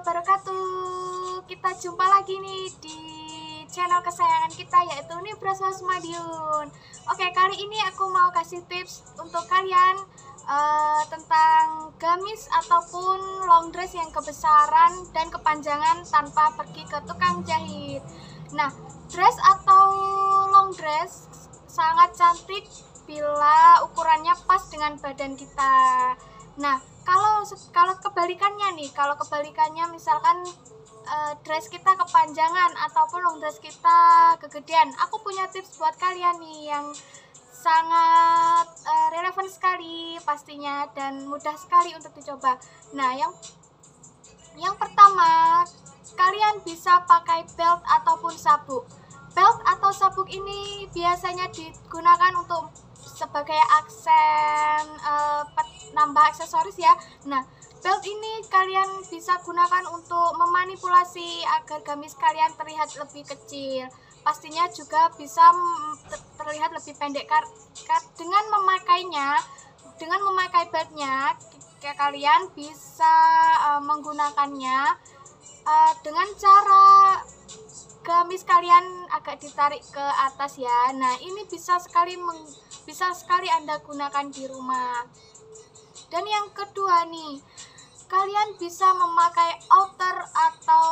wabarakatuh. Kita jumpa lagi nih di channel kesayangan kita yaitu Nibraswas Madiun Oke kali ini aku mau kasih tips untuk kalian uh, Tentang gamis ataupun long dress yang kebesaran dan kepanjangan tanpa pergi ke tukang jahit. Nah dress atau long dress sangat cantik bila ukurannya pas dengan badan kita Nah, kalau kalau kebalikannya nih, kalau kebalikannya misalkan uh, dress kita kepanjangan ataupun long dress kita kegedean, aku punya tips buat kalian nih yang sangat uh, relevan sekali pastinya dan mudah sekali untuk dicoba. Nah, yang yang pertama, kalian bisa pakai belt ataupun sabuk. Belt atau sabuk ini biasanya digunakan untuk sebagai aksen uh, nambah aksesoris ya. Nah belt ini kalian bisa gunakan untuk memanipulasi agar gamis kalian terlihat lebih kecil. Pastinya juga bisa terlihat lebih pendek dengan memakainya dengan memakai beltnya kalian bisa uh, menggunakannya uh, dengan cara gamis kalian agak ditarik ke atas ya. Nah ini bisa sekali bisa sekali anda gunakan di rumah dan yang kedua nih, kalian bisa memakai outer atau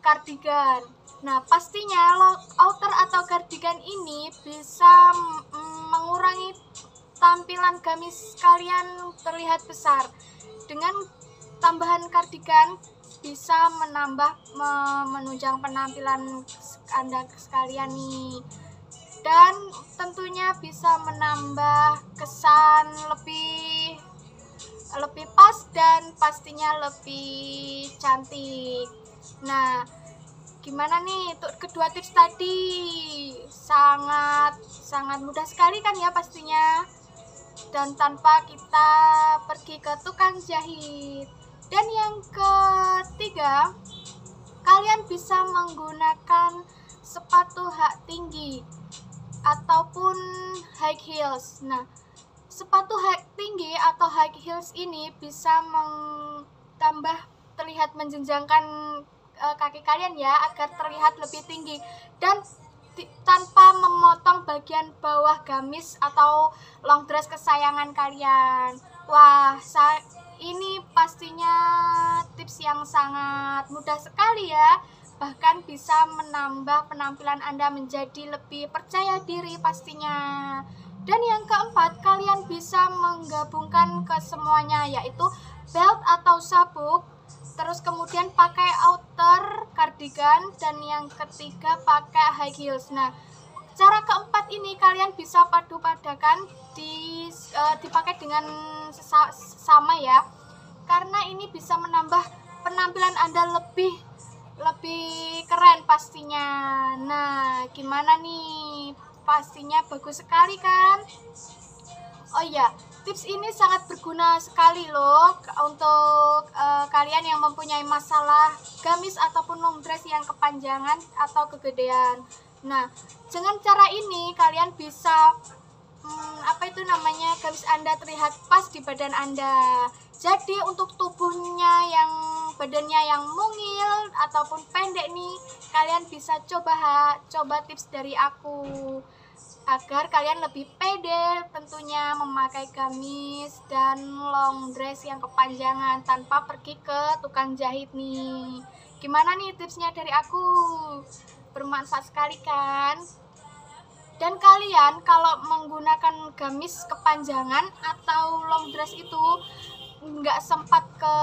cardigan. Nah, pastinya outer atau cardigan ini bisa mengurangi tampilan gamis kalian terlihat besar. Dengan tambahan cardigan bisa menambah menunjang penampilan Anda sekalian nih dan tentunya bisa menambah kesan lebih lebih pas dan pastinya lebih cantik. Nah, gimana nih untuk kedua tips tadi? Sangat sangat mudah sekali kan ya pastinya. Dan tanpa kita pergi ke tukang jahit. Dan yang ketiga, kalian bisa menggunakan sepatu hak tinggi ataupun high heels. Nah, sepatu high tinggi atau high heels ini bisa menambah terlihat menjenjangkan e, kaki kalian ya agar terlihat lebih tinggi dan tanpa memotong bagian bawah gamis atau long dress kesayangan kalian. Wah, ini pastinya tips yang sangat mudah sekali ya bahkan bisa menambah penampilan Anda menjadi lebih percaya diri pastinya. Dan yang keempat, kalian bisa menggabungkan ke semuanya yaitu belt atau sabuk, terus kemudian pakai outer, cardigan dan yang ketiga pakai high heels. Nah, cara keempat ini kalian bisa padu padakan di uh, dipakai dengan sama ya. Karena ini bisa menambah penampilan Anda lebih lebih keren pastinya. Nah, gimana nih? Pastinya bagus sekali kan? Oh iya, tips ini sangat berguna sekali loh untuk uh, kalian yang mempunyai masalah gamis ataupun long dress yang kepanjangan atau kegedean. Nah, dengan cara ini kalian bisa hmm, apa itu namanya gamis Anda terlihat pas di badan Anda. Jadi untuk tubuhnya yang badannya yang mungil ataupun pendek nih, kalian bisa coba coba tips dari aku agar kalian lebih pede tentunya memakai gamis dan long dress yang kepanjangan tanpa pergi ke tukang jahit nih. Gimana nih tipsnya dari aku? Bermanfaat sekali kan? Dan kalian kalau menggunakan gamis kepanjangan atau long dress itu nggak sempat ke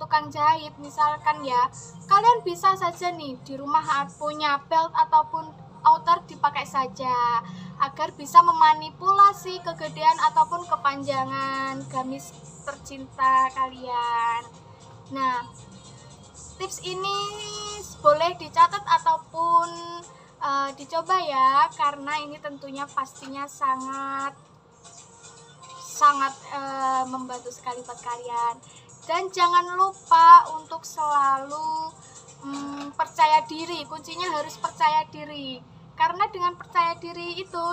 tukang jahit misalkan ya. Kalian bisa saja nih di rumah punya belt ataupun outer dipakai saja agar bisa memanipulasi kegedean ataupun kepanjangan gamis tercinta kalian. Nah tips ini boleh dicatat ataupun uh, dicoba ya karena ini tentunya pastinya sangat sangat e, membantu sekali buat kalian. Dan jangan lupa untuk selalu mm, percaya diri. Kuncinya harus percaya diri. Karena dengan percaya diri itu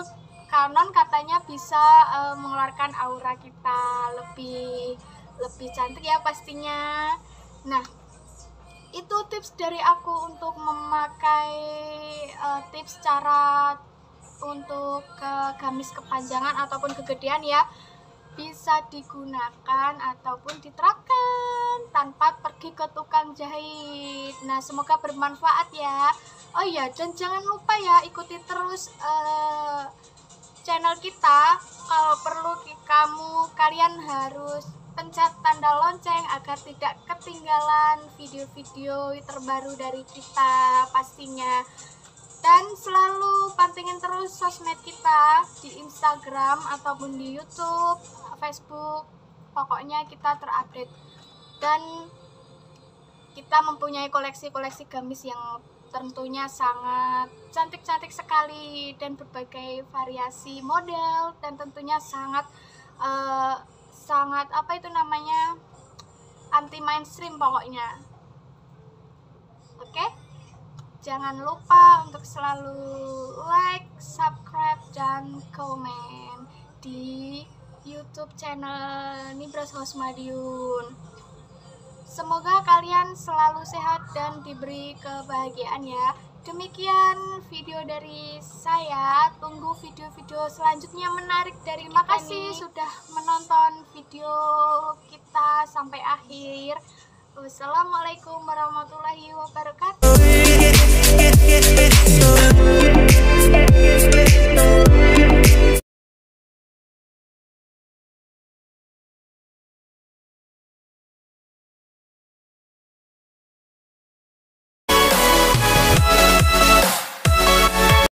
kanon katanya bisa e, mengeluarkan aura kita lebih lebih cantik ya pastinya. Nah tips dari aku untuk memakai uh, tips cara untuk ke gamis kepanjangan ataupun kegedean ya bisa digunakan ataupun diterapkan tanpa pergi ke tukang jahit. Nah, semoga bermanfaat ya. Oh iya, dan jangan lupa ya ikuti terus uh, channel kita. Kalau perlu kamu kalian harus pencet tanda lonceng agar tidak ketinggalan video-video terbaru dari kita pastinya dan selalu pantengin terus sosmed kita di Instagram ataupun di YouTube, Facebook. Pokoknya kita terupdate dan kita mempunyai koleksi-koleksi gamis yang tentunya sangat cantik-cantik sekali dan berbagai variasi model dan tentunya sangat uh, sangat apa itu namanya anti mainstream pokoknya. Oke? Okay? Jangan lupa untuk selalu like, subscribe, dan komen di YouTube channel Nibras House Madiun. Semoga kalian selalu sehat dan diberi kebahagiaan ya. Demikian video dari saya. Tunggu video-video selanjutnya menarik dari Terima kasih sudah menonton video kita sampai akhir. Wassalamualaikum warahmatullahi wabarakatuh. Get, get, get it, so